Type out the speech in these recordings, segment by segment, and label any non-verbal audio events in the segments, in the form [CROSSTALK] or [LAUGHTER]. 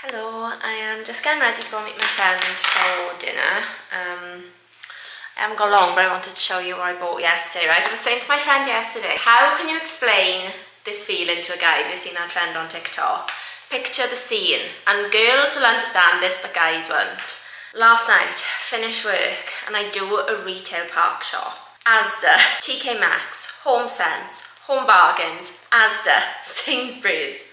Hello, I am just getting ready to go meet my friend for dinner. Um, I haven't got long, but I wanted to show you what I bought yesterday, right? I was saying to my friend yesterday, how can you explain this feeling to a guy if you've seen that trend on TikTok? Picture the scene, and girls will understand this, but guys won't. Last night, finish work, and I do a retail park shop. Asda, TK Maxx, Home Sense, Home Bargains, Asda, [LAUGHS] Sainsbury's.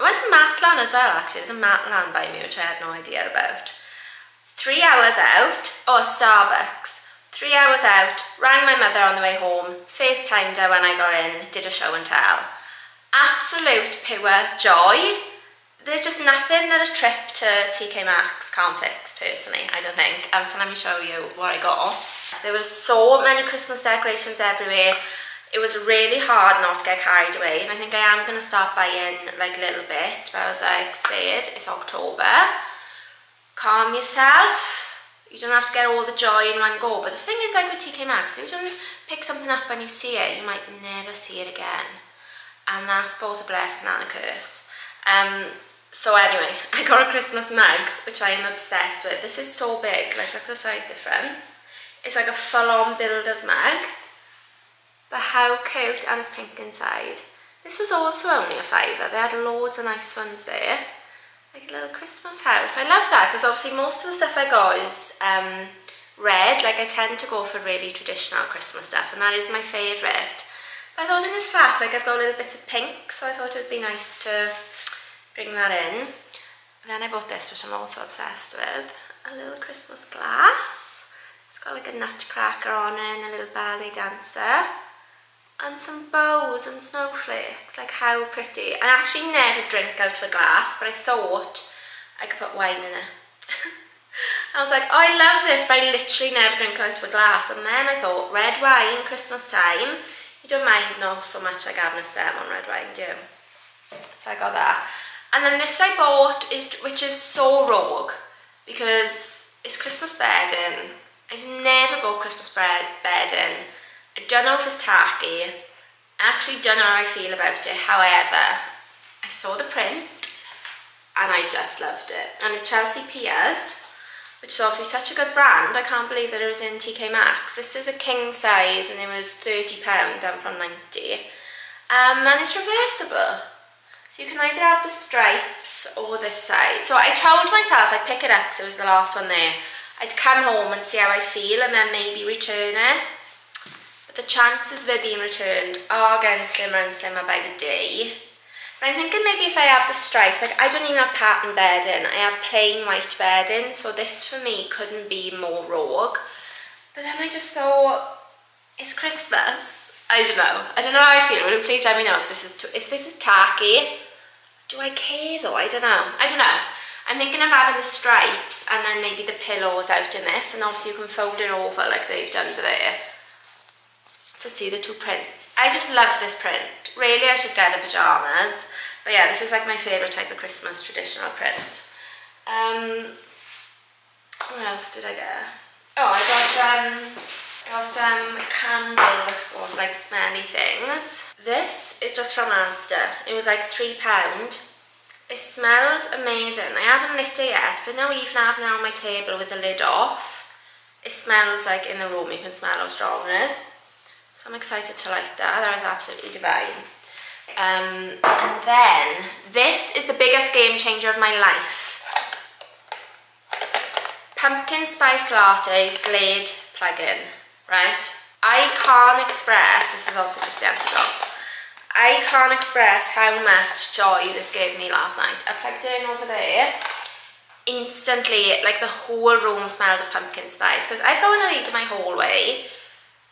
I went to Matalan as well actually, there's a Matalan by me which I had no idea about. Three hours out, oh Starbucks, three hours out, rang my mother on the way home, FaceTimed her when I got in, did a show and tell. Absolute pure joy. There's just nothing that a trip to TK Maxx can't fix personally, I don't think. Um, so let me show you what I got. There was so many Christmas decorations everywhere it was really hard not to get carried away and I think I am going to start buying like little bits but I was like say it, it's October. Calm yourself. You don't have to get all the joy in one go. But the thing is like with TK Maxx if you don't pick something up when you see it you might never see it again. And that's both a blessing and a curse. Um, so anyway [LAUGHS] I got a Christmas mug which I am obsessed with. This is so big like look at the size difference. It's like a full-on builder's mug but how cute and it's pink inside. This was also only a fiver. They had loads of nice ones there. Like a little Christmas house. I love that because obviously most of the stuff I got is um, red. Like I tend to go for really traditional Christmas stuff and that is my favourite. But I thought in this flat, like I've got a little bits of pink, so I thought it would be nice to bring that in. Then I bought this, which I'm also obsessed with. A little Christmas glass. It's got like a nutcracker on it and a little ballet dancer and some bows and snowflakes, like how pretty. I actually never drink out of a glass, but I thought I could put wine in it. [LAUGHS] I was like, oh, I love this, but I literally never drink out of a glass. And then I thought, red wine, Christmas time, you don't mind not so much like having a stem on red wine, do you? So I got that. And then this I bought, which is so rogue, because it's Christmas bedding. I've never bought Christmas bread bedding. I don't know if it's tacky. I actually don't know how I feel about it. However, I saw the print and I just loved it. And it's Chelsea Peers, which is obviously such a good brand. I can't believe that it was in TK Maxx. This is a king size and it was £30 down from 90 um, And it's reversible. So you can either have the stripes or this side. So I told myself I'd pick it up because it was the last one there. I'd come home and see how I feel and then maybe return it but the chances of it being returned are getting slimmer and slimmer by the day. But I'm thinking maybe if I have the stripes, like I don't even have pattern bedding, I have plain white bedding, so this for me couldn't be more rogue. But then I just thought, it's Christmas. I don't know. I don't know how I feel. Will you please let me know if this is if this is tacky? Do I care though? I don't know. I don't know. I'm thinking of having the stripes and then maybe the pillows out in this and obviously you can fold it over like they've done there to see the two prints. I just love this print. Really, I should get the pyjamas. But yeah, this is like my favourite type of Christmas traditional print. Um, what else did I get? Oh, I got some, got some candle, or like smelly things. This is just from Asda. It was like £3. It smells amazing. I haven't lit it yet, but now even having it on my table with the lid off, it smells like in the room you can smell how strong it is. So I'm excited to like that. That is absolutely divine. Um, and then this is the biggest game changer of my life. Pumpkin spice latte Glade plug-in, right? I can't express, this is obviously just the antidote. I can't express how much joy this gave me last night. I plugged it in over there. Instantly, like the whole room smelled of pumpkin spice. Because I've got one of these in my hallway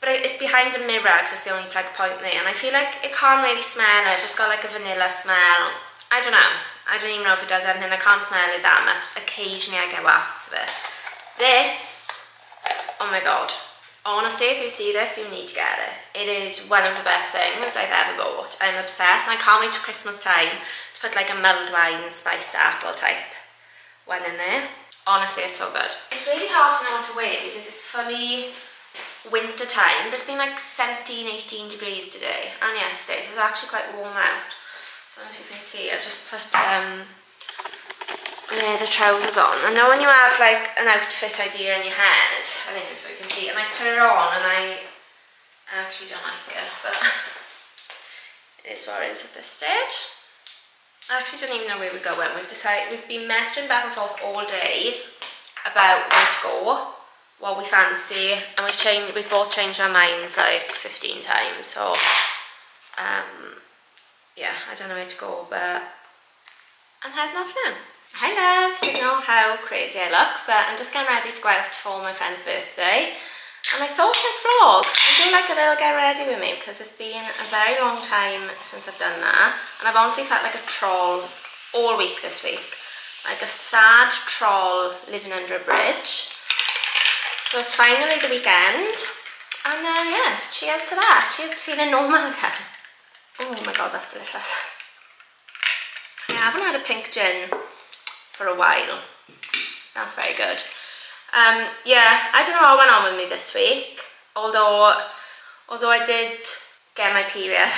but it's behind a mirror because it's the only plug point there. And I feel like it can't really smell. I've just got like a vanilla smell. I don't know. I don't even know if it does anything. I can't smell it that much. Occasionally I get wafts of it this. Oh my god. Honestly if you see this you need to get it. It is one of the best things I've ever bought. I'm obsessed and I can't wait for Christmas time to put like a mulled wine spiced apple type one in there. Honestly it's so good. It's really hard to know what to wear because it's fully winter time, but it's been like 17, 18 degrees today and yesterday, so it's actually quite warm out. So I don't know if you can see, I've just put um, leather trousers on. I know when you have like an outfit idea in your head, I don't know if you can see, and I put it on and I, I actually don't like it, but [LAUGHS] it is what it is at this stage. I actually don't even know where we're going. We've decided, we've been messaging back and forth all day about where to go, what we fancy and we've changed we've both changed our minds like 15 times so um yeah I don't know where to go but I'm heading off now. Hi loves, so you know how crazy I look but I'm just getting ready to go out for my friend's birthday. And I thought I'd vlog and do like a little get ready with me because it's been a very long time since I've done that. And I've honestly felt like a troll all week this week. Like a sad troll living under a bridge. So it's finally the weekend. And uh, yeah, cheers to that. Cheers to feeling normal again. Oh my god, that's delicious. Yeah, I haven't had a pink gin for a while. That's very good. Um, yeah, I don't know what went on with me this week. Although, although I did get my period.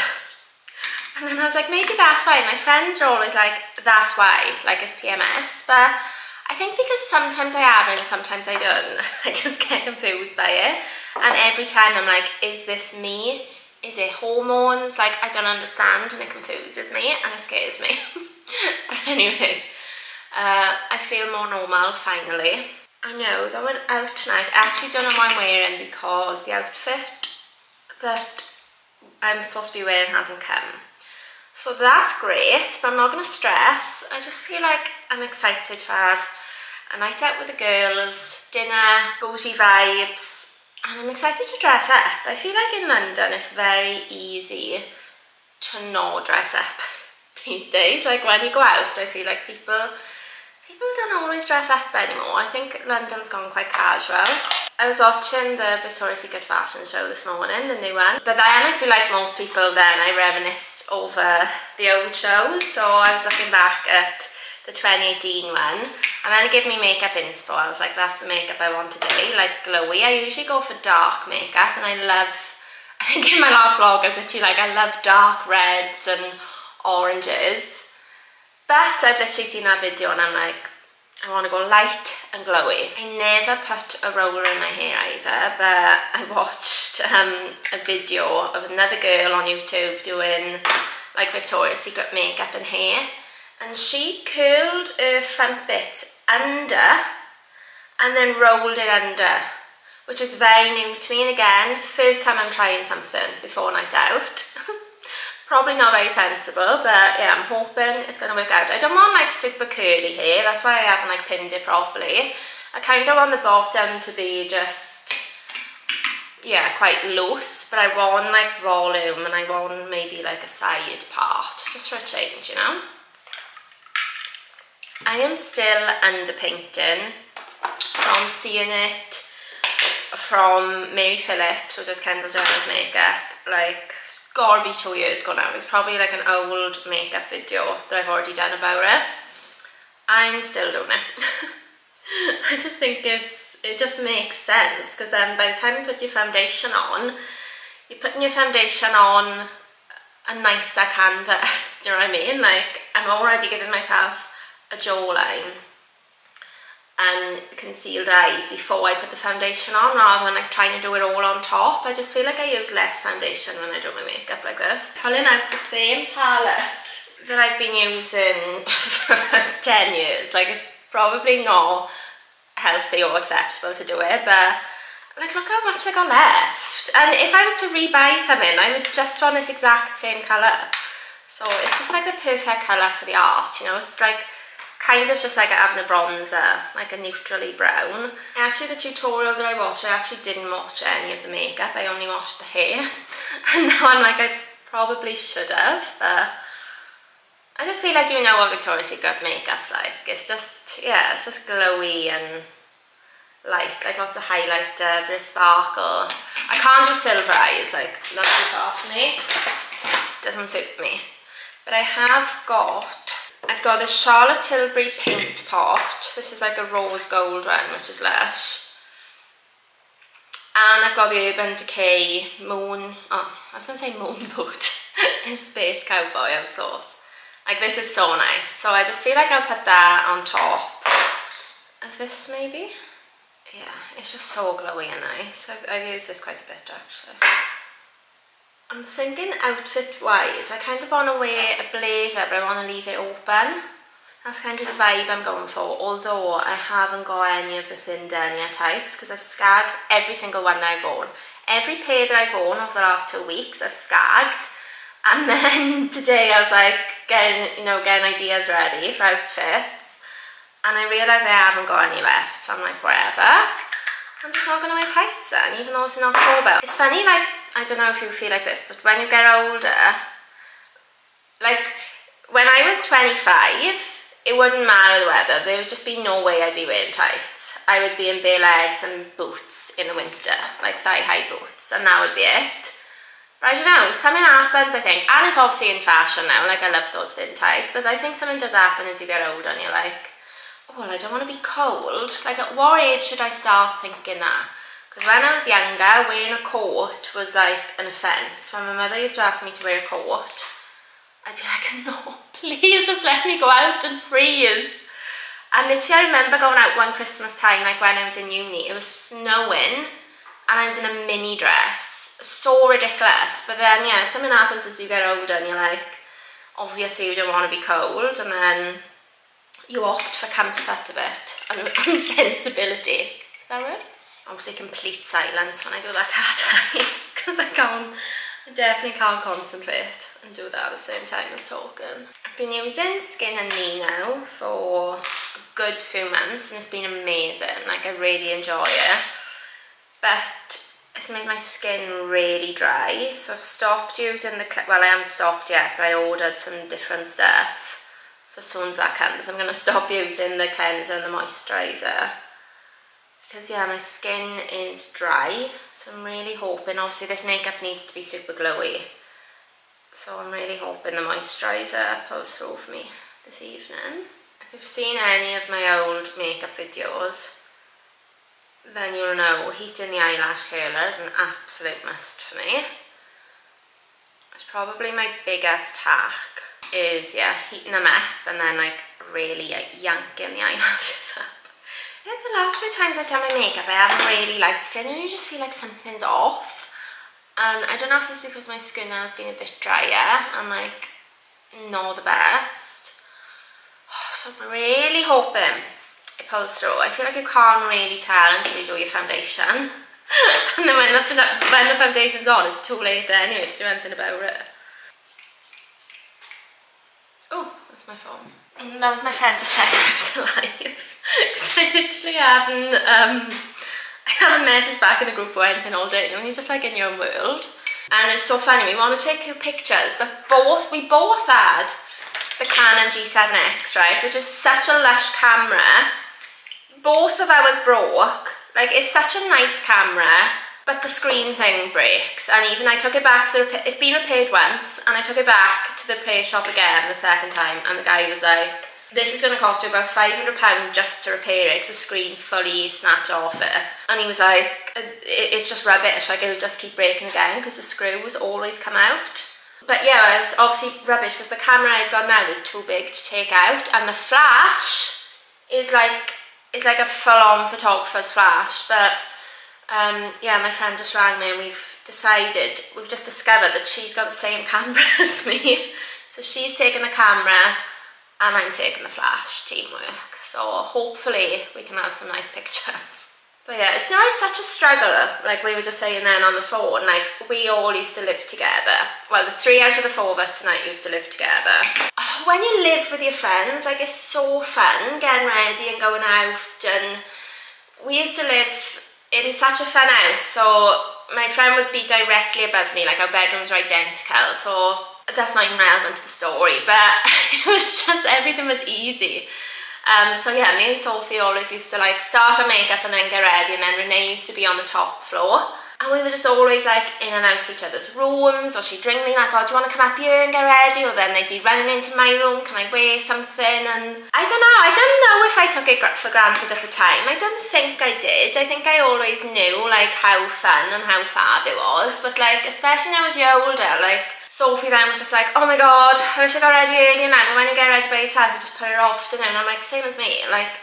[LAUGHS] and then I was like, maybe that's why. My friends are always like, that's why, like it's PMS. But I think because sometimes I have and sometimes I don't. [LAUGHS] I just get confused by it. And every time I'm like, is this me? Is it hormones? Like, I don't understand and it confuses me and it scares me. [LAUGHS] but anyway, uh, I feel more normal finally. I know, we're going out tonight. I actually don't know what I'm wearing because the outfit that I'm supposed to be wearing hasn't come. So that's great, but I'm not going to stress. I just feel like I'm excited to have a night out with the girls, dinner, bougie vibes, and I'm excited to dress up. I feel like in London it's very easy to not dress up [LAUGHS] these days. Like when you go out, I feel like people people don't always dress up anymore. I think London's gone quite casual. I was watching the Victoria's Secret fashion show this morning, the new one. But then I feel like most people then I reminisce over the old shows. So I was looking back at the 2018 one and then it gave me makeup inspo. I was like, that's the makeup I want today, like glowy. I usually go for dark makeup and I love, [LAUGHS] I think in my last vlog I was actually like, I love dark reds and oranges. But I've literally seen that video and I'm like, I want to go light and glowy. I never put a roller in my hair either, but I watched um, a video of another girl on YouTube doing like Victoria's Secret makeup and hair. And she curled her front bit under and then rolled it under, which is very new to me. And again, first time I'm trying something before night out. [LAUGHS] Probably not very sensible, but yeah, I'm hoping it's going to work out. I don't want like super curly hair, that's why I haven't like pinned it properly. I kind of want the bottom to be just, yeah, quite loose, but I want like volume and I want maybe like a side part, just for a change, you know? I am still underpainting from seeing it from Mary Phillips, which is Kendall Jenner's makeup, like gotta be two years ago now. It's probably like an old makeup video that I've already done about it. I'm still doing it. [LAUGHS] I just think it's, it just makes sense because then by the time you put your foundation on, you're putting your foundation on a nicer canvas, [LAUGHS] you know what I mean? Like I'm already giving myself a jawline and concealed eyes before I put the foundation on rather than like trying to do it all on top. I just feel like I use less foundation when I do my makeup like this. Pulling out the same palette that I've been using [LAUGHS] for about 10 years. Like it's probably not healthy or acceptable to do it but like look how much I got left. And if I was to rebuy something I would just want this exact same colour. So it's just like the perfect colour for the art, you know, it's like kind of just like having a bronzer, like a neutrally brown. Actually the tutorial that I watched, I actually didn't watch any of the makeup, I only watched the hair. [LAUGHS] and now I'm like, I probably should have, but I just feel like you know what Victoria's Secret makeup's like. It's just, yeah, it's just glowy and light, like lots of highlighter, bit of sparkle. I can't do silver eyes, like not too far for me. Doesn't suit me. But I have got I've got the Charlotte Tilbury Paint Pot. This is like a rose gold one, which is lush. And I've got the Urban Decay Moon, oh, I was going to say Moon Boot. [LAUGHS] Space Cowboy, was close. Like this is so nice. So I just feel like I'll put that on top of this maybe. Yeah, it's just so glowy and nice. I've, I've used this quite a bit actually. I'm thinking outfit wise, I kind of want to wear a blazer but I want to leave it open. That's kind of the vibe I'm going for, although I haven't got any of the thin denier tights because I've skagged every single one I've worn. Every pair that I've worn over the last two weeks I've skagged and [LAUGHS] then today I was like getting, you know, getting ideas ready for outfits and I realised I haven't got any left so I'm like whatever. I'm just not going to wear tights then even though it's in October. It's funny like, I don't know if you feel like this but when you get older, like when I was 25 it wouldn't matter the weather, there would just be no way I'd be wearing tights. I would be in bare legs and boots in the winter, like thigh-high boots, and that would be it. But I don't know, something happens I think, and it's obviously in fashion now, like I love those thin tights, but I think something does happen as you get older and you're like, oh, well, I don't want to be cold. Like at what age should I start thinking that? When I was younger, wearing a coat was like an offence. When my mother used to ask me to wear a coat, I'd be like, no, [LAUGHS] please just let me go out and freeze. And literally I remember going out one Christmas time, like when I was in uni, it was snowing and I was in a mini dress. So ridiculous. But then, yeah, something happens as you get older and you're like, obviously you don't want to be cold and then you opt for comfort a bit and, [LAUGHS] and sensibility. Is that right? I would say complete silence when I do that cat [LAUGHS] because I can't, I definitely can't concentrate and do that at the same time as talking. I've been using Skin and Me now for a good few months and it's been amazing, like I really enjoy it. But it's made my skin really dry so I've stopped using the well I haven't stopped yet but I ordered some different stuff so as soon as that comes I'm going [LAUGHS] to stop using the cleanser and the moisturiser because yeah my skin is dry so I'm really hoping obviously this makeup needs to be super glowy. So I'm really hoping the moisturiser pulls through for me this evening. If you've seen any of my old makeup videos then you'll know heating the eyelash curler is an absolute must for me. It's probably my biggest hack is yeah heating them up and then like really like, yanking the [LAUGHS] eyelashes up The last few times I've done my makeup I haven't really liked it and you just feel like something's off. And I don't know if it's because my skin has been a bit drier and like not the best. [SIGHS] So I'm really hoping it pulls through. I feel like you can't really tell until you do your foundation. [LAUGHS] And then when the, when the foundation's on it's too late anyway to do anything about it. Oh that's my phone That was my friend just checking I was alive. Because [LAUGHS] I literally haven't, um, I haven't messaged back in the group or anything all day. You know, you're just like in your own world. And it's so funny, we want to take pictures, but both, we both had the Canon G7X, right? Which is such a lush camera. Both of ours broke. Like, it's such a nice camera. But the screen thing breaks and even I took it back to the it's been repaired once and I took it back to the repair shop again the second time and the guy was like this is going to cost you about £500 just to repair it because the screen fully snapped off it. And he was like, uh, it's just rubbish, like it'll just keep breaking again because the screw screws always come out. But yeah, it's obviously rubbish because the camera I've got now is too big to take out and the flash is like, is like a full-on photographer's flash. But um, yeah, my friend just rang me and we've decided, we've just discovered that she's got the same [LAUGHS] camera as me. So she's taking the camera and I'm taking the flash, teamwork. So hopefully we can have some nice pictures. [LAUGHS] But yeah, you know, it's such a struggle, like we were just saying then on the phone, like we all used to live together. Well, the three out of the four of us tonight used to live together. [SIGHS] When you live with your friends, like it's so fun getting ready and going out and we used to live in such a fun house. So my friend would be directly above me, like our bedrooms were identical. So that's not even relevant to the story, but [LAUGHS] it was just everything was easy. Um, so yeah, me and Sophie always used to like start our makeup and then get ready, and then Renee used to be on the top floor. And we were just always like in and out of each other's rooms or she'd ring me like, oh, do you want to come up here and get ready? Or then they'd be running into my room, can I wear something? And I don't know, I don't know if I took it for granted at the time. I don't think I did. I think I always knew like how fun and how fab it was. But like, especially now as you're older, like Sophie then was just like, oh my god, I wish I got ready earlier now, but when you get ready by yourself, you just put it off, don't you? And I'm like, same as me, like,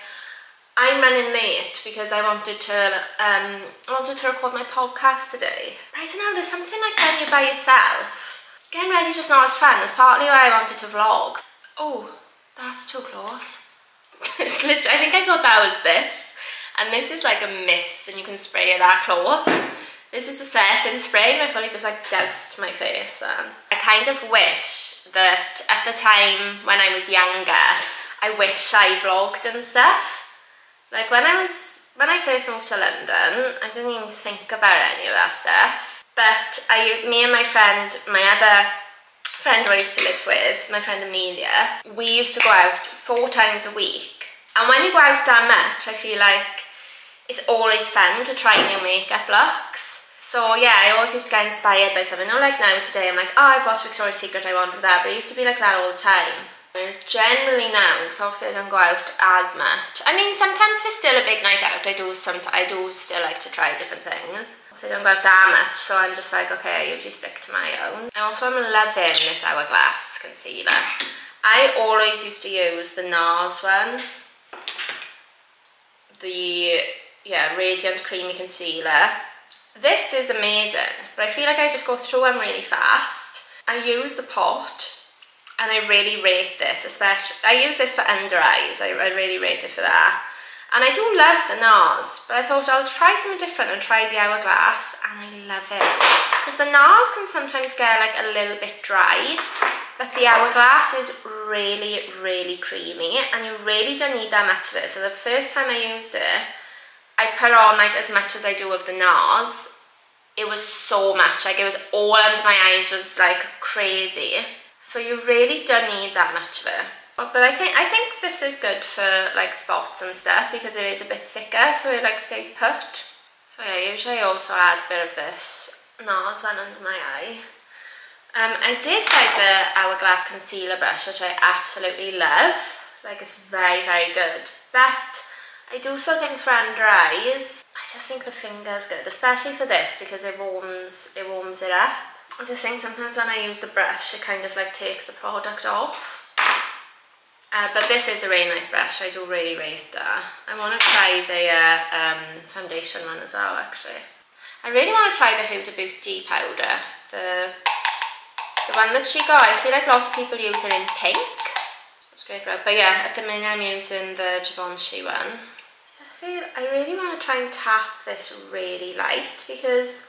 I'm running late because I wanted to um, I wanted to record my podcast today. I don't know, there's something like when you're by yourself. Getting ready is just not as fun. That's partly why I wanted to vlog. Oh, that's too close. [LAUGHS] it's literally, I think I thought that was this. And this is like a mist and you can spray it that close. This is a setting spray and I fully just like doused my face then. I kind of wish that at the time when I was younger, I wish I vlogged and stuff. Like when I was, when I first moved to London, I didn't even think about any of that stuff. But I, me and my friend, my other friend I used to live with, my friend Amelia, we used to go out four times a week. And when you go out that much, I feel like it's always fun to try new makeup looks. So yeah, I always used to get inspired by something. Not like now today, I'm like, oh, I've watched Victoria's Secret, I want that. But it used to be like that all the time. Whereas generally now, obviously I don't go out as much. I mean, sometimes if it's still a big night out, I do some. I do still like to try different things. So I don't go out that much, so I'm just like, okay, I usually stick to my own. And also I'm loving this Hourglass concealer. I always used to use the NARS one. The, yeah, Radiant Creamy Concealer. This is amazing, but I feel like I just go through them really fast. I use the pot and I really rate this, especially, I use this for under eyes, I, I really rate it for that. And I do love the NARS, but I thought I'll try something different and try the Hourglass, and I love it. Because the NARS can sometimes get like a little bit dry, but the Hourglass is really, really creamy, and you really don't need that much of it. So the first time I used it, I put on like as much as I do of the NARS. It was so much, like it was all under my eyes, was like crazy. So you really don't need that much of it. But I think I think this is good for like spots and stuff because it is a bit thicker so it like stays put. So yeah, usually I also add a bit of this NARS one under my eye. Um, I did buy the Hourglass concealer brush which I absolutely love. Like it's very very good. But I do something for under eyes, I just think the finger's good, especially for this because it warms it warms it up. I just think sometimes when I use the brush, it kind of like takes the product off. Uh, but this is a really nice brush, I do really rate that. I want to try the uh, um, foundation one as well actually. I really want to try the Huda Beauty powder, the, the one that she got. I feel like lots of people use it in pink. It's great red. But yeah, at the minute I'm using the Givenchy one. I just feel, I really want to try and tap this really light because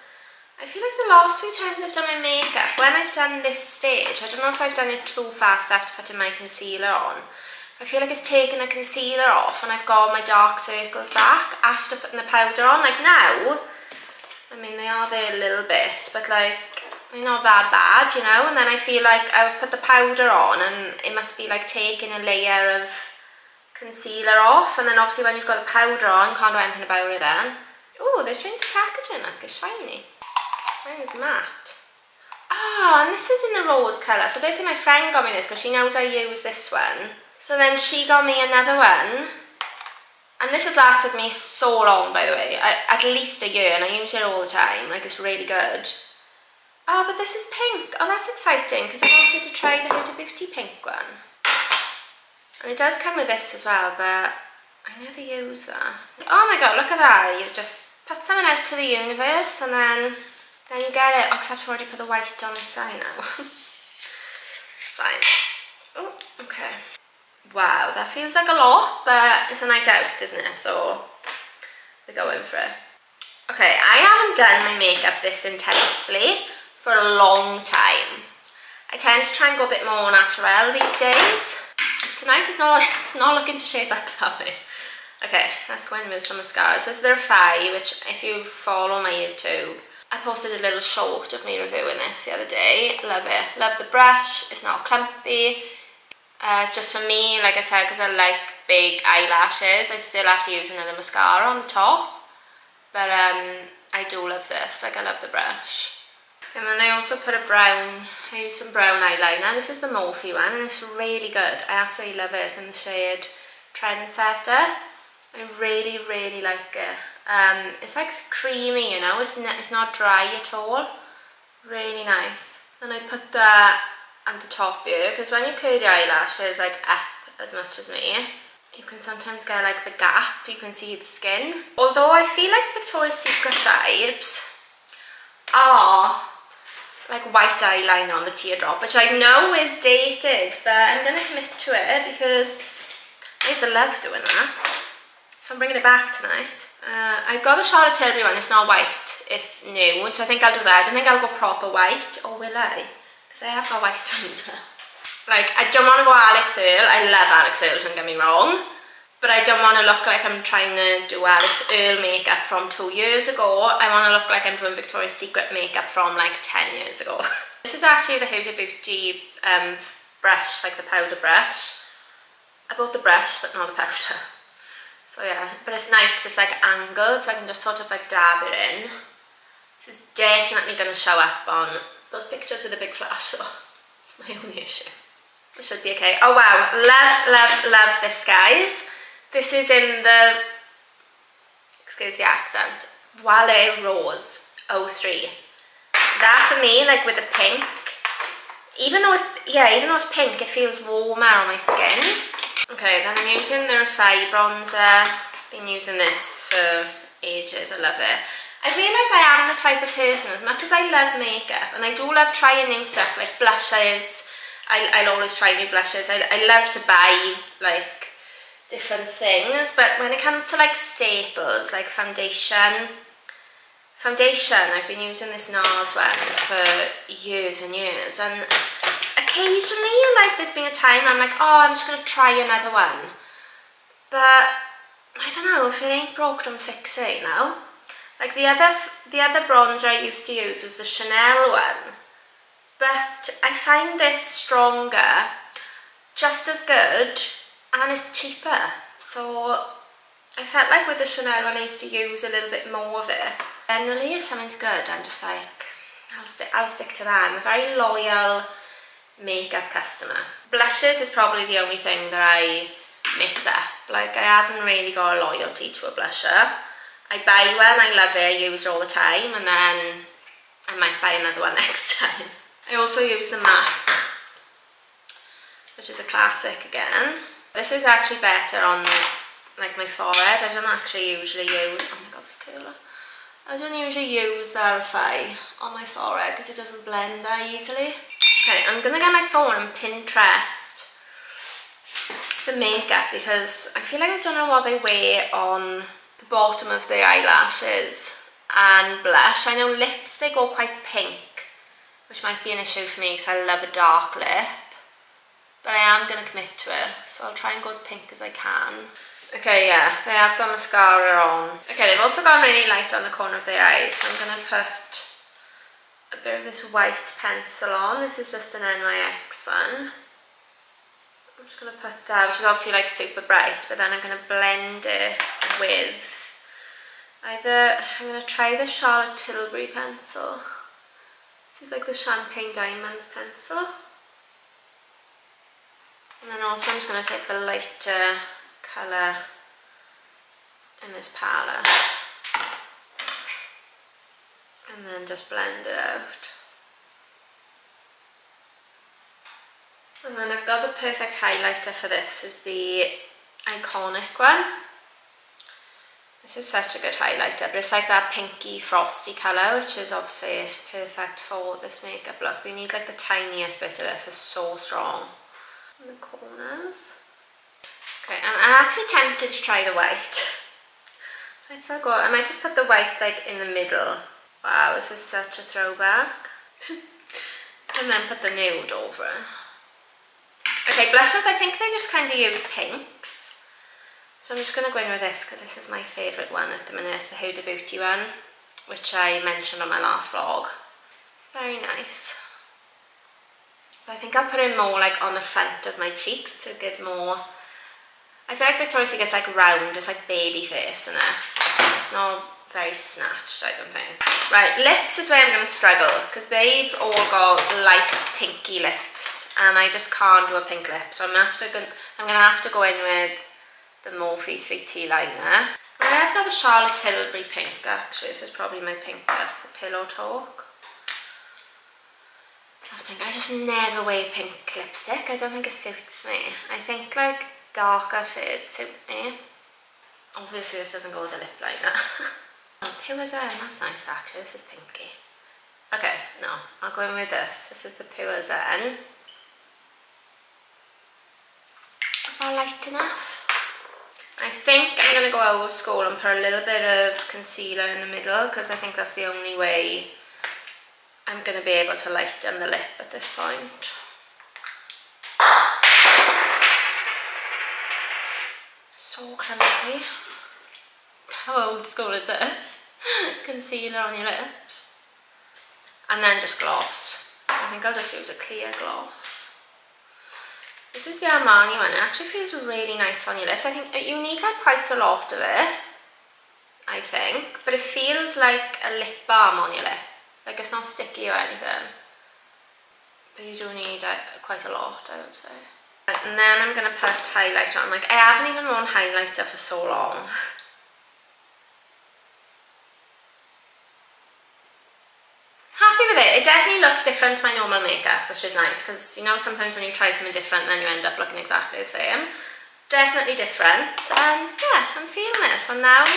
I feel like the last few times I've done my makeup, when I've done this stage, I don't know if I've done it too fast after putting my concealer on. I feel like it's taken the concealer off and I've got my dark circles back after putting the powder on. Like now, I mean they are there a little bit, but like they're not that bad, you know? And then I feel like I would put the powder on and it must be like taking a layer of concealer off and then obviously when you've got the powder on, can't do anything about it then. Oh, they've changed the packaging, like it's shiny. Is matte. Ah, and this is in the rose colour. So basically my friend got me this because she knows I use this one. So then she got me another one. And this has lasted me so long, by the way. I, at least a year, and I use it all the time. Like, it's really good. Oh, but this is pink. Oh, that's exciting, because I wanted to try the Huda Beauty pink one. And it does come with this as well, but I never use that. Oh my god, look at that. You just put something out to the universe, and then then you get it, except I've already put the white on the side now. it's [LAUGHS] fine. Oh, okay. Wow, that feels like a lot, but it's a night out, isn't it? So we're going for it. Okay, I haven't done my makeup this intensely for a long time. I tend to try and go a bit more natural these days. Tonight is not, [LAUGHS] it's not looking to shape up that way. Okay, let's go in with some mascara. This is the Refy, which if you follow my YouTube, I posted a little short of me reviewing this the other day. Love it. Love the brush. It's not clumpy. Uh, it's just for me, like I said, because I like big eyelashes. I still have to use another mascara on the top. But um, I do love this. Like, I love the brush. And then I also put a brown, I use some brown eyeliner. This is the Morphe one and it's really good. I absolutely love it. It's in the shade Trendsetter. I really, really like it. Um, it's like creamy, you know, it's, it's not dry at all. Really nice. And I put that at the top here, because when you curl your eyelashes like up as much as me, you can sometimes get like the gap, you can see the skin. Although I feel like Victoria's Secret vibes are like white eyeliner on the teardrop, which I know is dated, but I'm gonna commit to it because I used to love doing that. So I'm bringing it back tonight. Uh, I got a shot of Tilbury one, it's not white, it's new, so I think I'll do that. I don't think I'll go proper white, or will I? Because I have got white [LAUGHS] tones Like, I don't want to go Alex Earl, I love Alex Earl, don't get me wrong, but I don't want to look like I'm trying to do Alex Earl makeup from two years ago. I want to look like I'm doing Victoria's Secret makeup from like 10 years ago. [LAUGHS] this is actually the Huda Beauty um, brush, like the powder brush. I bought the brush, but not the powder. So yeah, but it's nice because it's like angled, so I can just sort of like dab it in. This is definitely going to show up on those pictures with a big flash, so it's my only issue. It should be okay. Oh wow, love, love, love this, guys. This is in the, excuse the accent, Voile Rose 03. That for me, like with the pink, even though it's, yeah, even though it's pink, it feels warmer on my skin. Okay, then I'm using the Refy bronzer. Been using this for ages, I love it. I realise I am the type of person, as much as I love makeup, and I do love trying new stuff, like blushes, I, I'll always try new blushes. I, I love to buy, like, different things but when it comes to like staples like foundation foundation I've been using this NARS one for years and years and occasionally like there's been a time I'm like oh I'm just gonna try another one. But I don't know if it ain't broke don't fix it you know? Like the other the other bronzer I used to use was the Chanel one. But I find this stronger just as good and it's cheaper. So I felt like with the Chanel one I used to use a little bit more of it. Generally if something's good I'm just like I'll, stick I'll stick to that. I'm a very loyal makeup customer blushes is probably the only thing that I mix up like I haven't really got a loyalty to a blusher I buy one, I love it, I use it all the time and then I might buy another one [LAUGHS] next time I also use the MAC which is a classic again this is actually better on like my forehead. I don't actually usually use, oh my god, this curler. I don't usually use the Refy on my forehead because it doesn't blend that easily. Okay, I'm gonna get my phone and Pinterest the makeup because I feel like I don't know what they wear on the bottom of their eyelashes and blush. I know lips, they go quite pink, which might be an issue for me because I love a dark lip but I am going to commit to it so I'll try and go as pink as I can okay yeah they have got mascara on okay they've also got really light on the corner of their eyes so I'm going to put a bit of this white pencil on this is just an NYX one. I'm just going to put that which is obviously like super bright but then I'm going to blend it with either I'm going to try the Charlotte Tilbury pencil. This is like the Champagne Diamonds pencil. And then also I'm just going to take the lighter colour in this palette and then just blend it out. And then I've got the perfect highlighter for this, is the Iconic one. This is such a good highlighter, but it's like that pinky frosty colour, which is obviously perfect for this makeup look. We need like the tiniest bit of this, it's so strong in the corners. Okay, I'm actually tempted to try the white. [LAUGHS] Let's go. I might just put the white like in the middle. Wow, this is such a throwback. [LAUGHS] and then put the nude over. Okay, blushes, I think they just kind of use pinks. So I'm just going to go in with this because this is my favourite one at the minute. It's the Huda Beauty one, which I mentioned on my last vlog. It's very nice. But I think I'll put it more like on the front of my cheeks to give more... I feel like Victoria's Secret's like round, it's like baby face in it. It's not very snatched, I don't think. Right, lips is where I'm going to struggle because they've all got light pinky lips and I just can't do a pink lip. So I'm, after go I'm going to have to go in with the Morphe 3T liner. Right, I've got the Charlotte Tilbury pink actually. This is probably my pinkest, the Pillow Talk. That's pink. I just never wear pink lipstick. I don't think it suits me. I think like darker shades suit me. Obviously this doesn't go with the lip liner. [LAUGHS] oh, Pure Zen, that's nice actually, this is pinky. Okay, no, I'll go in with this. This is the Pure Zen. Is that light enough? I think I'm going to go old school and put a little bit of concealer in the middle because I think that's the only way I'm going to be able to lighten the lip at this point. So clumsy. How old school is this? [LAUGHS] concealer on your lips. And then just gloss. I think I'll just use a clear gloss. This is the Armani one. It actually feels really nice on your lips. I think you need like quite a lot of it. I think. But it feels like a lip balm on your lip. Like it's not sticky or anything. But you do need uh, quite a lot, I would say. And then I'm going to put highlighter on. Like, I haven't even worn highlighter for so long. [LAUGHS] with it. It definitely looks different to my normal makeup, which is nice, because you know sometimes when you try something different, then you end up looking exactly the same. Definitely different. Um, yeah, I'm feeling it. So now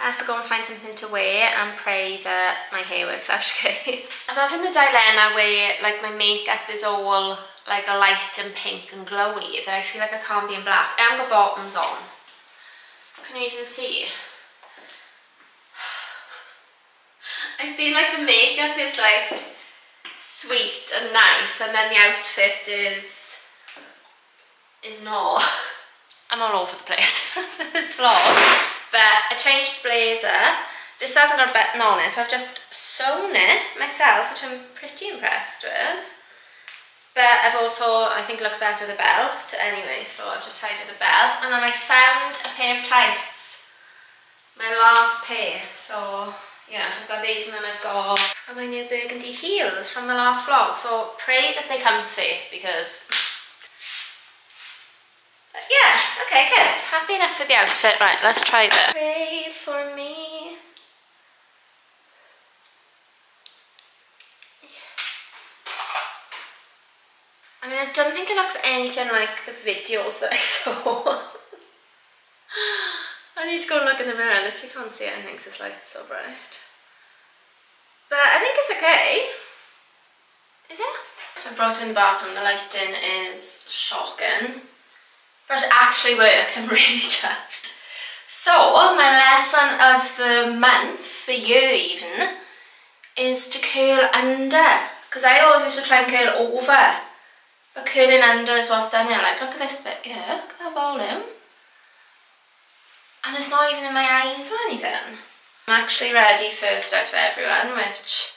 I have to go and find something to wear and pray that my hair works out [LAUGHS] okay. I'm having the dilemma where like my makeup is all like a light and pink and glowy that I feel like I can't be in black. I haven't got bottoms on. Can you even see? I feel like the makeup is like sweet and nice and then the outfit is is not. [LAUGHS] I'm not all over the place. [LAUGHS] This vlog but I changed the blazer. This hasn't got a button on it so I've just sewn it myself which I'm pretty impressed with. But I've also I think it looks better with a belt. Anyway so I've just tied it with a belt and then I found a pair of tights. My last pair so yeah, I've got these and then I've got, my new burgundy heels from the last vlog. So pray that they comfy because, but yeah, okay, good. Happy enough with the outfit. Right, let's try this. Pray for me. I mean, I don't think it looks anything like the videos that I saw. [LAUGHS] I need to go and look in the mirror. I literally can't see anything because this light's so bright. But I think it's okay. Is it? I brought in the bathroom. The lighting is shocking. But it actually worked. [LAUGHS] I'm really chuffed. So, my lesson of the month, the year even, is to curl under. Because I always used to try and curl over. But curling under is what's done here. Like, look at this bit here. Look at that volume. And it's not even in my eyes or anything. I'm actually ready first out for everyone, which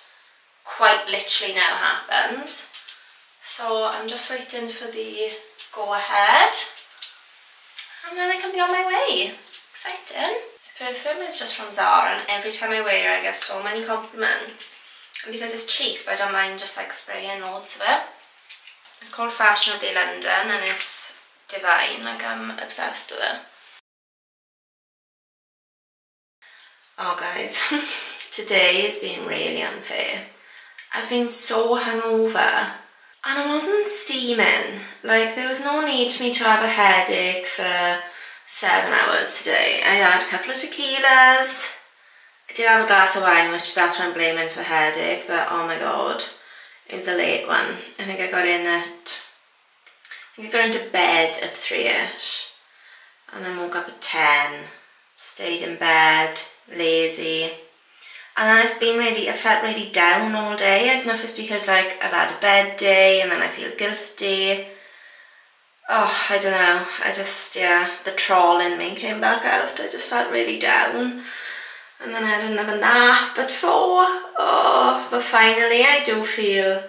quite literally now happens. So I'm just waiting for the go ahead and then I can be on my way. Exciting. This perfume is just from Zara and every time I wear it I get so many compliments. And because it's cheap I don't mind just like spraying loads of it. It's called Fashionably London and it's divine, like I'm obsessed with it. Oh guys, [LAUGHS] today has been really unfair. I've been so hungover and I wasn't steaming. Like there was no need for me to have a headache for seven hours today. I had a couple of tequilas. I did have a glass of wine, which that's what I'm blaming for the headache, but oh my god, it was a late one. I think I got in at, I think I got into bed at three-ish and then woke up at 10, stayed in bed, lazy. And I've been really, I felt really down all day. I don't know if it's because like I've had a bad day and then I feel guilty. Oh, I don't know. I just, yeah, the troll in me came back out. I just felt really down. And then I had another nap at four. Oh, but finally I do feel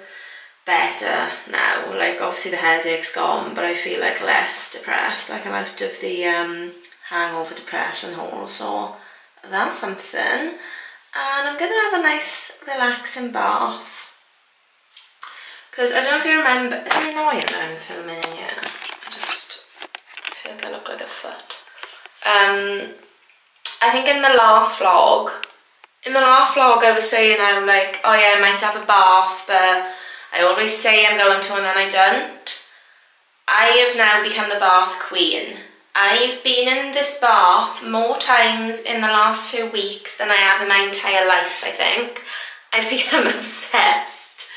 better now. Like obviously the headache's gone, but I feel like less depressed. Like I'm out of the um, hangover depression hole. So that's something. And I'm to have a nice relaxing bath. Because I don't know if you remember, is it annoying that I'm filming in here? I just feel like I look like a foot. Um, I think in the last vlog, in the last vlog I was saying I'm like, oh yeah, I might have a bath, but I always say I'm going to and then I don't. I have now become the bath queen. I've been in this bath more times in the last few weeks than I have in my entire life, I think. I've become [LAUGHS] obsessed.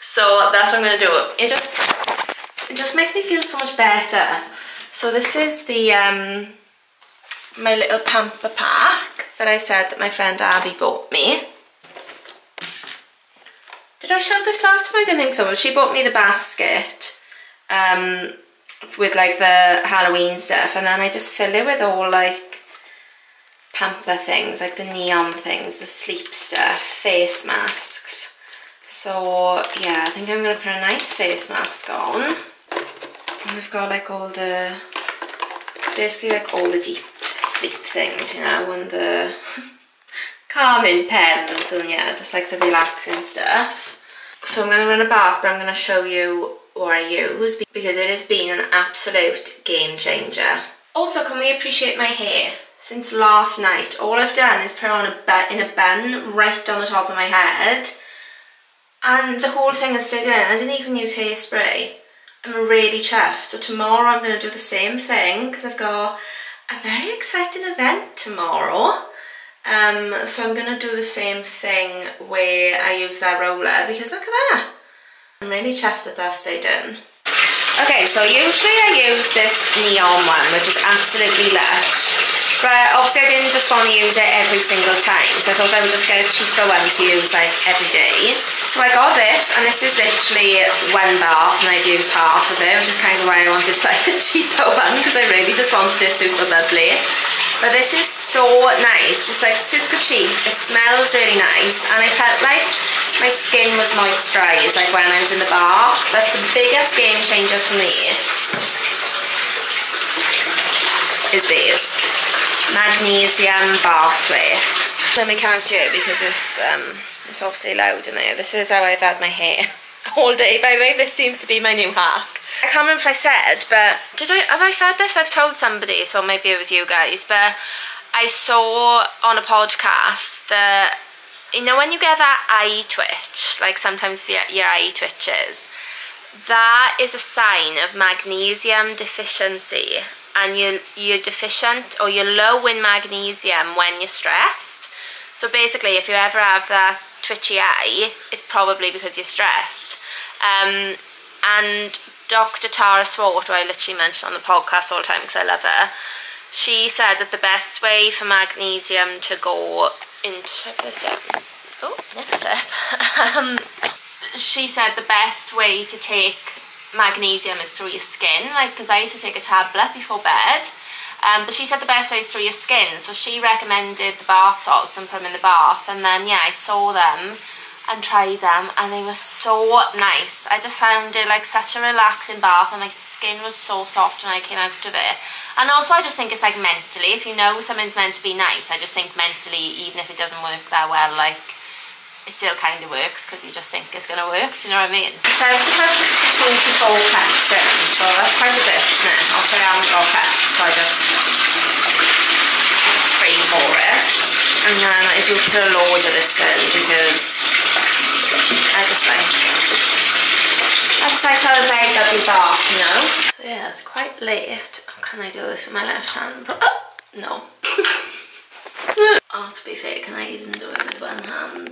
So that's what I'm to do. It just, it just makes me feel so much better. So this is the, um, my little pamper pack that I said that my friend Abby bought me. Did I show this last time? I don't think so. She bought me the basket. Um, with like the Halloween stuff and then I just fill it with all like pamper things like the NEOM things the sleep stuff face masks. So yeah I think I'm gonna put a nice face mask on. And I've got like all the basically like all the deep sleep things you know and the [LAUGHS] calming pens and yeah just like the relaxing stuff. So I'm to run a bath but I'm to show you what I use because it has been an absolute game changer. Also, can we appreciate my hair? Since last night, all I've done is put on a bun, in a bun right on the top of my head and the whole thing has stayed in. I didn't even use hairspray. I'm really chuffed. So tomorrow I'm going to do the same thing because I've got a very exciting event tomorrow. Um, so I'm going to do the same thing where I use that roller because look at that. I'm really chuffed that that stayed in. Okay, so usually I use this NEOM one, which is absolutely lush. But obviously I didn't just want to use it every single time, so I thought I would just get a cheaper one to use like every day. So I got this, and this is literally one bath, and I've used half of it, which is kind of why I wanted to [LAUGHS] buy a cheaper one, because I really just wanted it super lovely. But this is so nice. It's like super cheap. It smells really nice. And I felt like my skin was moisturised like when I was in the bath. But the biggest game changer for me is these. Magnesium bath flakes. Let me count you because it's, um, it's obviously loud in there. This is how I've had my hair [LAUGHS] all day. By the way, this seems to be my new hack. I can't remember if I said, but did I have I said this? I've told somebody, so maybe it was you guys, but I saw on a podcast that you know when you get that eye twitch, like sometimes your, eye twitches, that is a sign of magnesium deficiency and you're, you're deficient or you're low in magnesium when you're stressed. So basically if you ever have that twitchy eye, it's probably because you're stressed. Um, and Dr. Tara Swart, who I literally mention on the podcast all the time because I love her, she said that the best way for magnesium to go into this down. Oh, nip slip. [LAUGHS] um, she said the best way to take magnesium is through your skin, like because I used to take a tablet before bed. Um, but she said the best way is through your skin, so she recommended the bath salts and put them in the bath. And then yeah, I saw them and tried them and they were so nice. I just found it like such a relaxing bath and my skin was so soft when I came out of it. And also I just think it's like mentally, if you know something's meant to be nice, I just think mentally, even if it doesn't work that well, like it still kind of works because you just think it's going to work, do you know what I mean? It says to put 24 pets in, so that's quite a bit, isn't it? Also I haven't got pets, so I just, it's for it. And then I do put a load of this in because I just like I just like how a very lovely bath, you know? So yeah, it's quite late. Oh, can I do this with my left hand? Oh, no. [LAUGHS] oh, to be fair, can I even do it with one hand?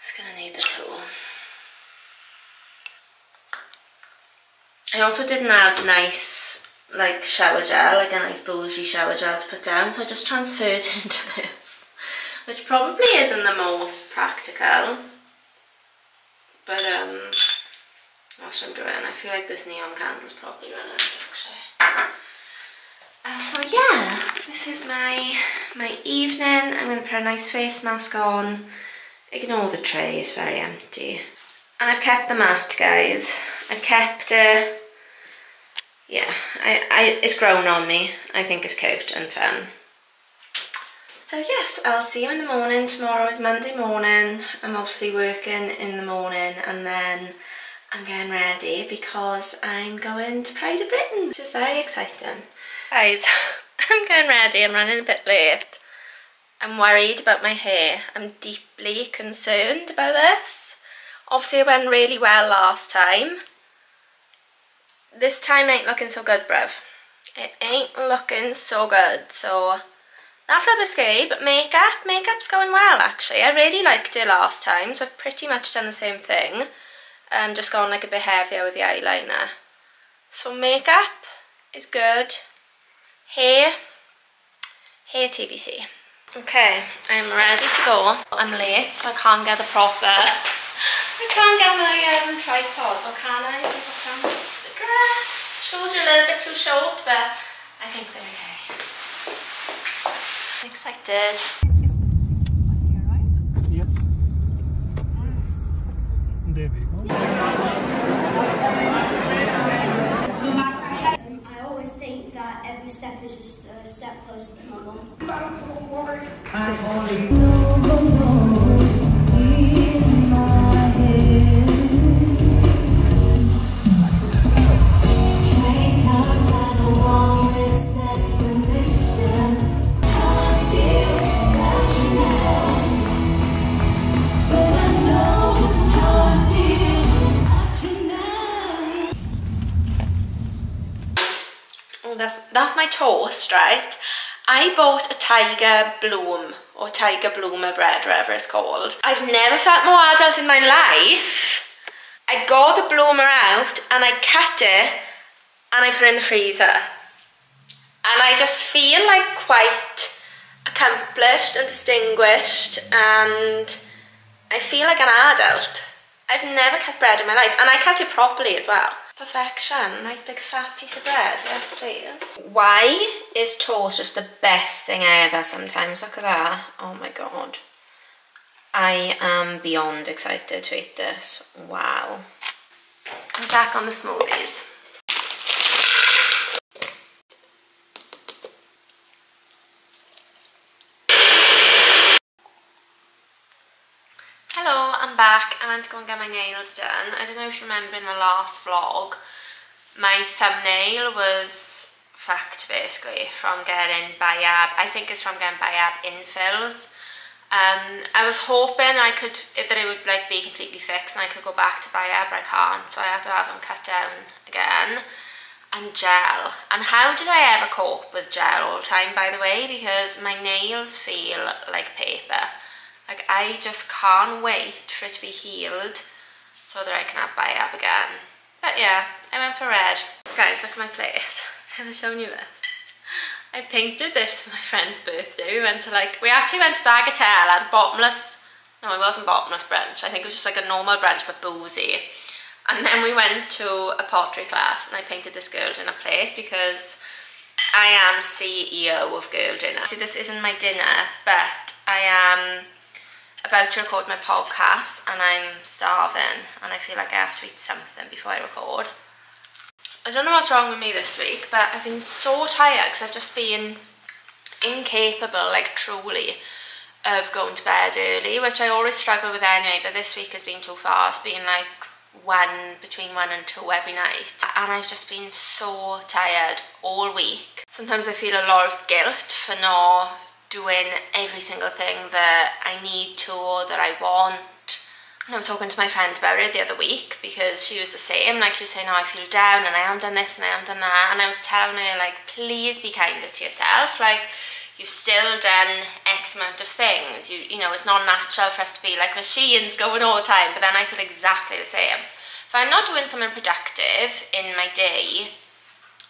It's gonna need the tool. I also didn't have nice like shower gel, like a nice bougie shower gel to put down, so I just transferred [LAUGHS] into this which probably isn't the most practical. But um that's what I'm doing I feel like this NEOM candle's probably run out actually. Uh, so yeah this is my my evening. I'm going to put a nice face mask on. Ignore the tray it's very empty. And I've kept the mat guys. I've kept it yeah I, I it's grown on me I think it's cute and fun so yes, I'll see you in the morning. Tomorrow is Monday morning. I'm obviously working in the morning and then I'm getting ready because I'm going to Pride of Britain, which is very exciting. Guys, [LAUGHS] I'm getting ready. I'm running a bit late. I'm worried about my hair. I'm deeply concerned about this. Obviously it went really well last time. This time ain't looking so good, bruv. It ain't looking so good, so that's a bit scary, but makeup, makeup's going well actually. I really liked it last time, so I've pretty much done the same thing. Um, just gone like a bit heavier with the eyeliner. So makeup is good. Hair, hair TBC. Okay, I'm ready to go. I'm late, so I can't get the proper... [LAUGHS] I can't get my um, tripod, or can I? Shoes are a little bit too short, but I think they're okay. I'm excited. That's that's my toast, right? I bought a Tiger Bloom or Tiger Bloomer bread, whatever it's called. I've never felt more adult in my life. I got the bloomer out and I cut it and I put it in the freezer. And I just feel like quite accomplished and distinguished and I feel like an adult. I've never cut bread in my life and I cut it properly as well. Perfection. Nice big fat piece of bread. Yes, please. Why is toast just the best thing I ever sometimes? Look at that. Oh my god. I am beyond excited to eat this. Wow. I'm back on the smoothies. Back, I went to go and get my nails done. I don't know if you remember in the last vlog, my thumbnail was fucked basically from getting BIAB, I think it's from getting BIAB infills. Um, I was hoping I could, that it would like be completely fixed and I could go back to BIAB, but I can't, so I have to have them cut down again. And gel. And how did I ever cope with gel all the time, by the way? Because my nails feel like paper. Like I just can't wait for it to be healed so that I can have BIAB again. But yeah, I went for red. Guys, look at my plate. I've never shown you this. I painted this for my friend's birthday. We went to like, we actually went to Bagatelle at bottomless, no it wasn't bottomless brunch. I think it was just like a normal brunch but boozy. And then we went to a pottery class and I painted this girl in a plate because I am CEO of Girl Dinner. See, this isn't my dinner, but I am about to record my podcast and I'm starving and I feel like I have to eat something before I record. I don't know what's wrong with me this week but I've been so tired because I've just been incapable, like truly, of going to bed early, which I always struggle with anyway, but this week has been too far. It's been like one, between one and two every night. And I've just been so tired all week. Sometimes I feel a lot of guilt for not doing every single thing that I need to or that I want. And I was talking to my friend about it the other week because she was the same. Like she was saying, oh, I feel down and I haven't done this and I haven't done that. And I was telling her, like, please be kinder to yourself. Like, you've still done X amount of things. You, you know, it's not natural for us to be like machines going all the time. But then I feel exactly the same. If I'm not doing something productive in my day,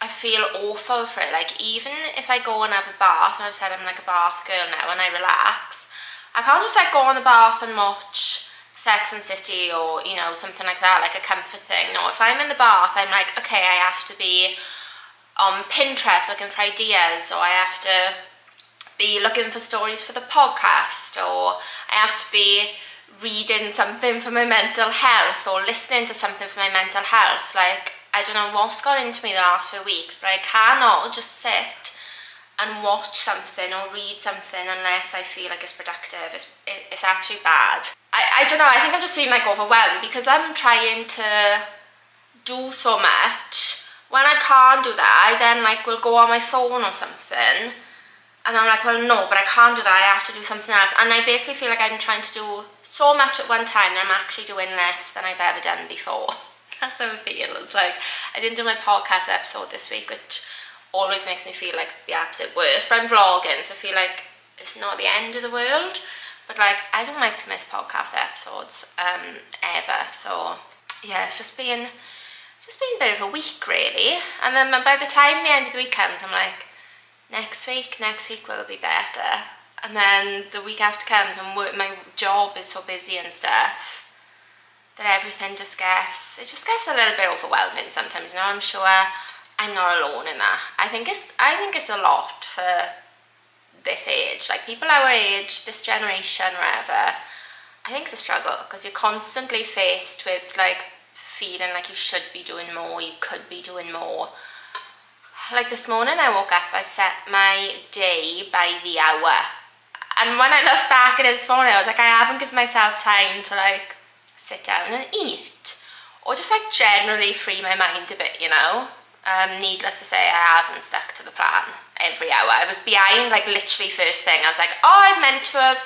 I feel awful for it. Like even if I go and have a bath, and I've said I'm like a bath girl now and I relax, I can't just like go on the bath and watch Sex and City or, you know, something like that, like a comfort thing. No, if I'm in the bath, I'm like, okay, I have to be on Pinterest looking for ideas or I have to be looking for stories for the podcast or I have to be reading something for my mental health or listening to something for my mental health. Like, I don't know what's got into me the last few weeks, but I cannot just sit and watch something or read something unless I feel like it's productive. It's, it's actually bad. I, I don't know, I think I'm just feeling like overwhelmed because I'm trying to do so much. When I can't do that, I then like will go on my phone or something and I'm like, well, no, but I can't do that. I have to do something else. And I basically feel like I'm trying to do so much at one time that I'm actually doing less than I've ever done before. [LAUGHS] That's how it feels. Like I didn't do my podcast episode this week, which always makes me feel like the absolute worst. But I'm vlogging, so I feel like it's not the end of the world. But like I don't like to miss podcast episodes um, ever. So yeah, it's just been just been a bit of a week really. And then by the time the end of the week comes, I'm like, next week, next week will be better. And then the week after comes and my job is so busy and stuff that everything just gets, it just gets a little bit overwhelming sometimes, you know, I'm sure I'm not alone in that. I think it's, I think it's a lot for this age, like people our age, this generation, whatever, I think it's a struggle because you're constantly faced with like feeling like you should be doing more, you could be doing more. Like this morning I woke up, I set my day by the hour. And when I look back at it this morning, I was like, I haven't given myself time to like sit down and eat. Or just like generally free my mind a bit, you know? Um, needless to say, I haven't stuck to the plan every hour. I was behind like literally first thing. I was like, oh, I've meant to have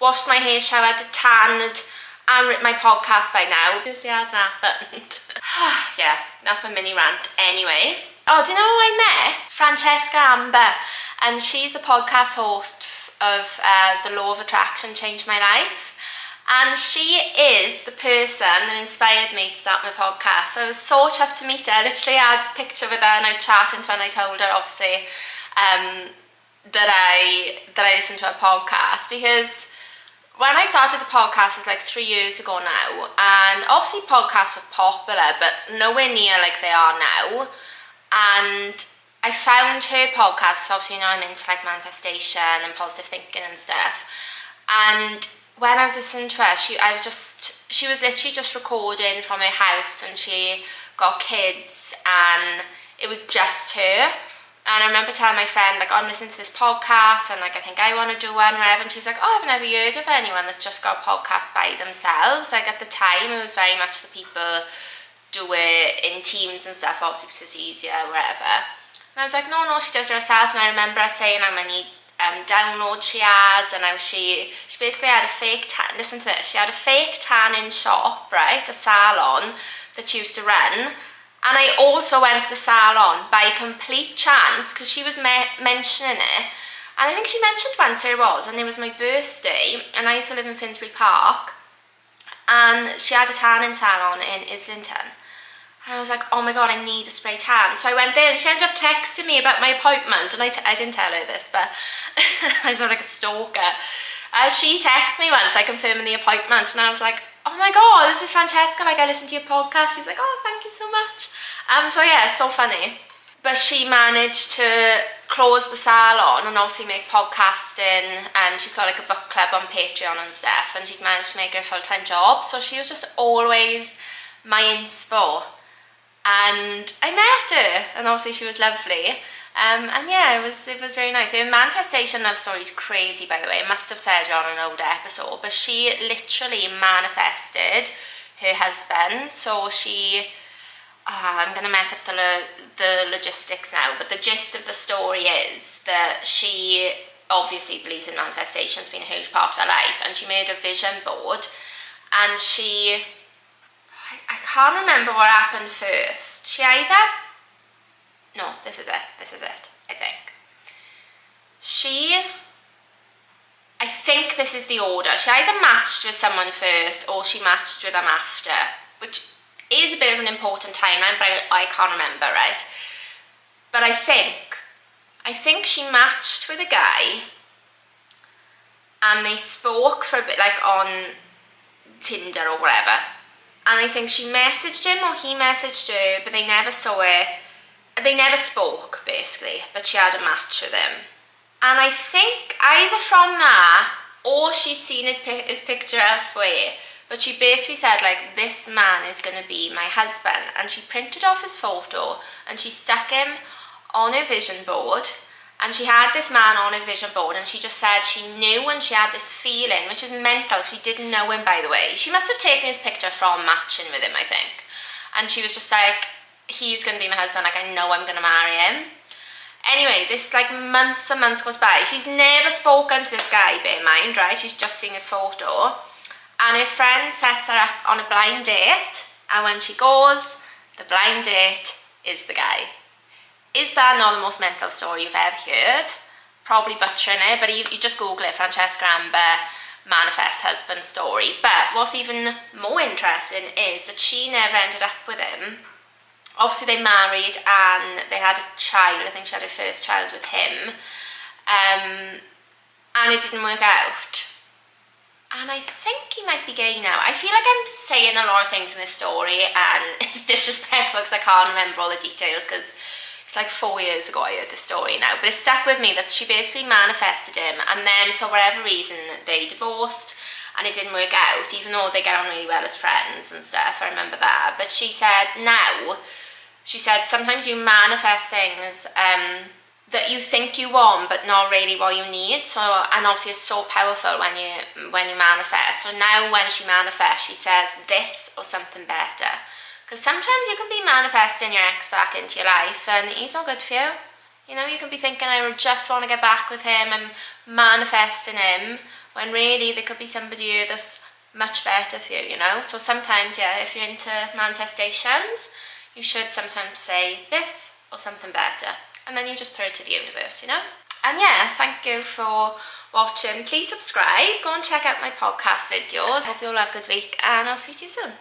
washed my hair, showered, tanned, and written my podcast by now. Obviously hasn't happened. [SIGHS] yeah, that's my mini rant anyway. Oh, do you know who I met? Francesca Amber. And she's the podcast host of uh, The Law of Attraction Changed My Life. And she is the person that inspired me to start my podcast. So I was so chuffed to meet her. Literally, I had a picture with her and I was chatting to her and I told her, obviously, um, that I that I listened to her podcast because when I started the podcast it was like three years ago now, and obviously podcasts were popular, but nowhere near like they are now. And I found her podcast because obviously you know I'm into like manifestation and positive thinking and stuff. And when I was listening to her, she I was just she was literally just recording from her house, and she got kids, and it was just her. And I remember telling my friend, like, oh, I'm listening to this podcast and like I think I want to do one whatever. And she was like, oh, I've never heard of anyone that's just got a podcast by themselves. Like at the time, it was very much the people do it in teams and stuff, obviously because it's easier, whatever. And I was like, no, no, she does it herself. And I remember her saying how many um, downloads she has and how she, she basically had a fake tan, listen to this, she had a fake tanning shop, right, a salon that she used to run and I also went to the salon by complete chance because she was me mentioning it. And I think she mentioned once where it was, and it was my birthday, and I used to live in Finsbury Park. And she had a tanning salon in Islington. And I was like, oh my god, I need a spray tan. So I went there and she ended up texting me about my appointment. And I t I didn't tell her this, but [LAUGHS] I was like a stalker. Uh, she texted me once, I confirming the appointment. And I was like, oh my god, this is Francesca, like I listened to your podcast. She's like, oh, thank you so much. Um, so yeah, it's so funny. But she managed to close the salon and obviously make podcasting and she's got like a book club on Patreon and stuff and she's managed to make her a full-time job. So she was just always my inspo. And I met her and obviously she was lovely. Um, and yeah, it was it was very nice. So Manifestation Love Story is crazy, by the way. I must have said it on an older episode, but she literally manifested her husband. So she, uh, I'm gonna mess up the lo the logistics now, but the gist of the story is that she obviously believes in manifestation. It's been a huge part of her life, and she made a vision board, and she, I, I can't remember what happened first. She either no, this is it. This is it, I think. She, I think this is the order. She either matched with someone first or she matched with them after, which is a bit of an important timeline, but I, I can't remember, right? But I think, I think she matched with a guy and they spoke for a bit, like on Tinder or whatever. And I think she messaged him or he messaged her, but they never saw it. They never spoke, basically, but she had a match with him. And I think either from that or she's seen his picture elsewhere, but she basically said, like, this man is going to be my husband. And she printed off his photo and she stuck him on her vision board and she had this man on her vision board and she just said she knew when she had this feeling, which is mental, she didn't know him by the way. She must have taken his picture from matching with him, I think. And she was just like, he's going to be my husband, like I know I'm going to marry him. Anyway, this like months and months goes by. She's never spoken to this guy, bear in mind, right? She's just seen his photo. And her friend sets her up on a blind date. And when she goes, the blind date is the guy. Is that not the most mental story you've ever heard? Probably butchering it, but you, you just Google it, Francesca Amber manifest husband story. But what's even more interesting is that she never ended up with him. Obviously they married and they had a child, I think she had her first child with him. Um, and it didn't work out and I think he might be gay now. I feel like I'm saying a lot of things in this story and [LAUGHS] it's disrespectful because I can't remember all the details because it's like four years ago I heard the story now, but it stuck with me that she basically manifested him and then for whatever reason they divorced and it didn't work out, even though they get on really well as friends and stuff, I remember that. But she said now, she said sometimes you manifest things um, that you think you want but not really what you need. So and obviously it's so powerful when you when you manifest. So now when she manifests she says this or something better. Because sometimes you can be manifesting your ex back into your life and he's not good for you you know you can be thinking I just want to get back with him and manifesting him when really there could be somebody that's much better for you you know so sometimes yeah if you're into manifestations you should sometimes say this or something better and then you just put it to the universe, you know? And yeah, thank you for watching. Please subscribe, go and check out my podcast videos. I hope you all have a good week and I'll speak to you soon.